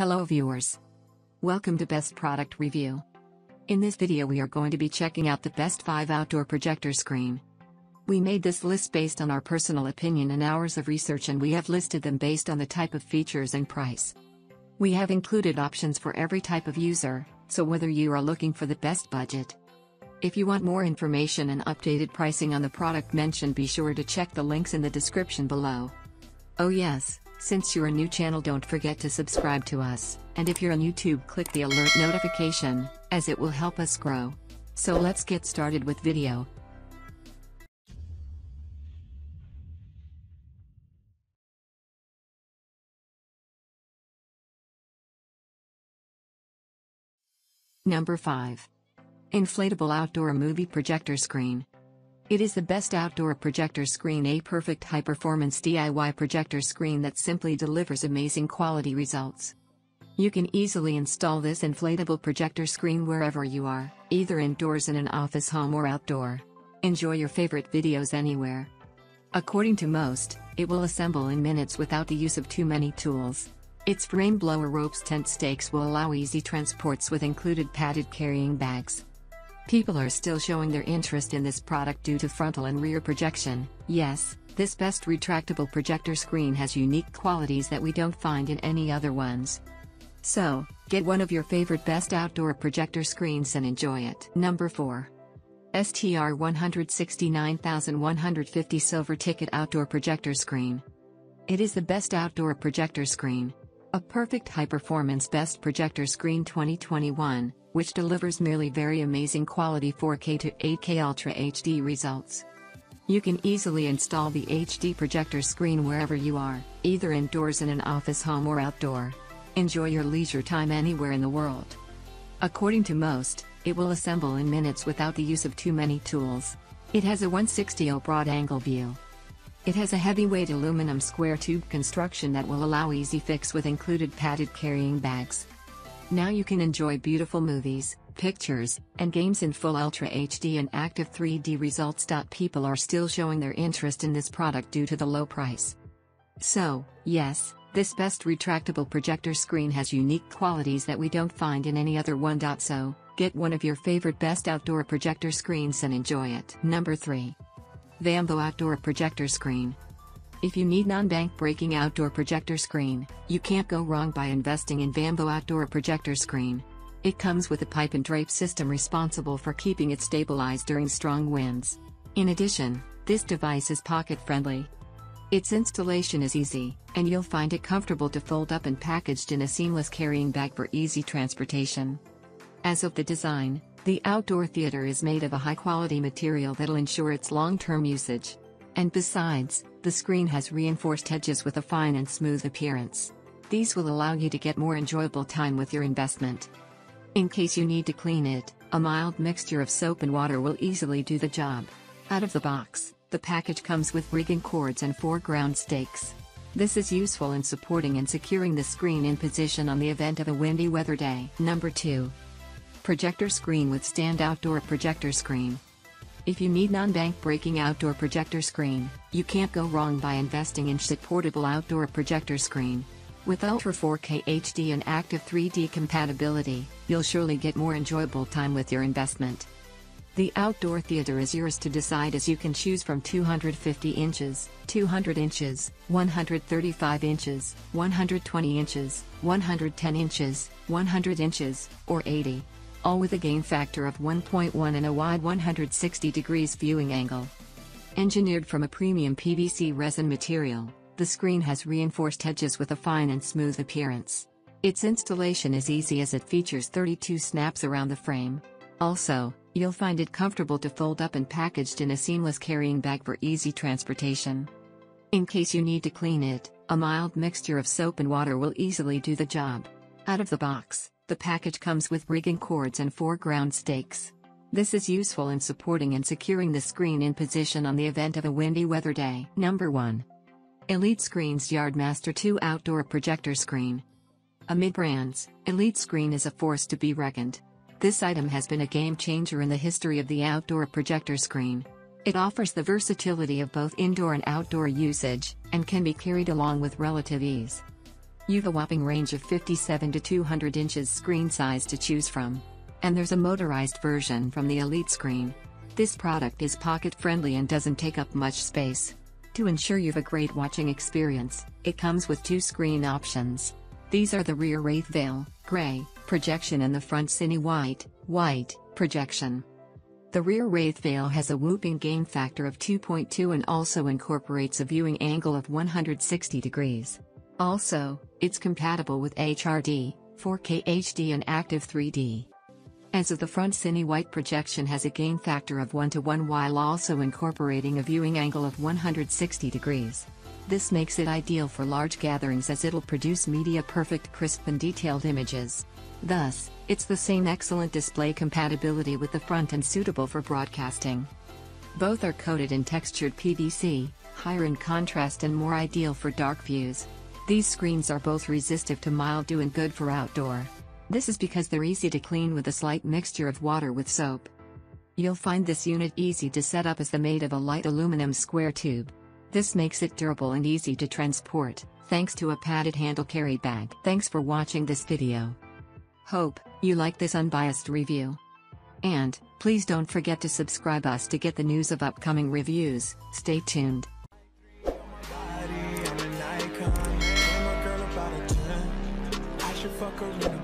Hello viewers. Welcome to Best Product Review. In this video we are going to be checking out the best 5 outdoor projector screen. We made this list based on our personal opinion and hours of research and we have listed them based on the type of features and price. We have included options for every type of user, so whether you are looking for the best budget. If you want more information and updated pricing on the product mentioned be sure to check the links in the description below. Oh yes, since you're a new channel don't forget to subscribe to us, and if you're on YouTube click the alert notification, as it will help us grow. So let's get started with video. Number 5. Inflatable Outdoor Movie Projector Screen. It is the best outdoor projector screen a perfect high-performance DIY projector screen that simply delivers amazing quality results. You can easily install this inflatable projector screen wherever you are, either indoors in an office home or outdoor. Enjoy your favorite videos anywhere. According to most, it will assemble in minutes without the use of too many tools. Its frame blower ropes tent stakes will allow easy transports with included padded carrying bags. People are still showing their interest in this product due to frontal and rear projection. Yes, this best retractable projector screen has unique qualities that we don't find in any other ones. So, get one of your favorite best outdoor projector screens and enjoy it. Number 4. STR 169150 Silver Ticket Outdoor Projector Screen. It is the best outdoor projector screen. A perfect high-performance best projector screen 2021, which delivers merely very amazing quality 4K to 8K Ultra HD results. You can easily install the HD projector screen wherever you are, either indoors in an office home or outdoor. Enjoy your leisure time anywhere in the world. According to most, it will assemble in minutes without the use of too many tools. It has a 160 broad angle view, it has a heavyweight aluminum square tube construction that will allow easy fix with included padded carrying bags. Now you can enjoy beautiful movies, pictures, and games in full Ultra HD and active 3D results. People are still showing their interest in this product due to the low price. So, yes, this best retractable projector screen has unique qualities that we don't find in any other one. So, get one of your favorite best outdoor projector screens and enjoy it. Number 3. Vamvo Outdoor Projector Screen. If you need non-bank breaking outdoor projector screen, you can't go wrong by investing in Vamvo Outdoor Projector Screen. It comes with a pipe and drape system responsible for keeping it stabilized during strong winds. In addition, this device is pocket-friendly. Its installation is easy, and you'll find it comfortable to fold up and packaged in a seamless carrying bag for easy transportation. As of the design, the outdoor theater is made of a high-quality material that'll ensure its long-term usage. And besides, the screen has reinforced edges with a fine and smooth appearance. These will allow you to get more enjoyable time with your investment. In case you need to clean it, a mild mixture of soap and water will easily do the job. Out of the box, the package comes with rigging cords and four ground stakes. This is useful in supporting and securing the screen in position on the event of a windy weather day. Number 2. Projector screen with stand outdoor projector screen. If you need non-bank breaking outdoor projector screen, you can't go wrong by investing in SHIT portable outdoor projector screen. With Ultra 4K HD and active 3D compatibility, you'll surely get more enjoyable time with your investment. The outdoor theater is yours to decide as you can choose from 250 inches, 200 inches, 135 inches, 120 inches, 110 inches, 100 inches, or 80 all with a gain factor of 1.1 and a wide 160 degrees viewing angle. Engineered from a premium PVC resin material, the screen has reinforced edges with a fine and smooth appearance. Its installation is easy as it features 32 snaps around the frame. Also, you'll find it comfortable to fold up and packaged in a seamless carrying bag for easy transportation. In case you need to clean it, a mild mixture of soap and water will easily do the job. Out of the box, the package comes with rigging cords and four ground stakes. This is useful in supporting and securing the screen in position on the event of a windy weather day. Number 1. Elite Screens Yardmaster 2 Outdoor Projector Screen. Amid brands, Elite Screen is a force to be reckoned. This item has been a game changer in the history of the outdoor projector screen. It offers the versatility of both indoor and outdoor usage, and can be carried along with relative ease. You've a whopping range of 57 to 200 inches screen size to choose from. And there's a motorized version from the Elite screen. This product is pocket friendly and doesn't take up much space. To ensure you've a great watching experience, it comes with two screen options. These are the rear Wraith Veil, gray, projection and the front Cine White, white, projection. The rear Wraith Veil has a whooping gain factor of 2.2 and also incorporates a viewing angle of 160 degrees. Also, it's compatible with HRD, 4K HD and Active 3D. As of the front Cine White projection has a gain factor of 1 to 1 while also incorporating a viewing angle of 160 degrees. This makes it ideal for large gatherings as it'll produce media perfect crisp and detailed images. Thus, it's the same excellent display compatibility with the front and suitable for broadcasting. Both are coated in textured PVC, higher in contrast and more ideal for dark views. These screens are both resistive to mild dew and good for outdoor. This is because they're easy to clean with a slight mixture of water with soap. You'll find this unit easy to set up as the made of a light aluminum square tube. This makes it durable and easy to transport, thanks to a padded handle carry bag. Thanks for watching this video. Hope you like this unbiased review. And please don't forget to subscribe us to get the news of upcoming reviews. Stay tuned. Fuck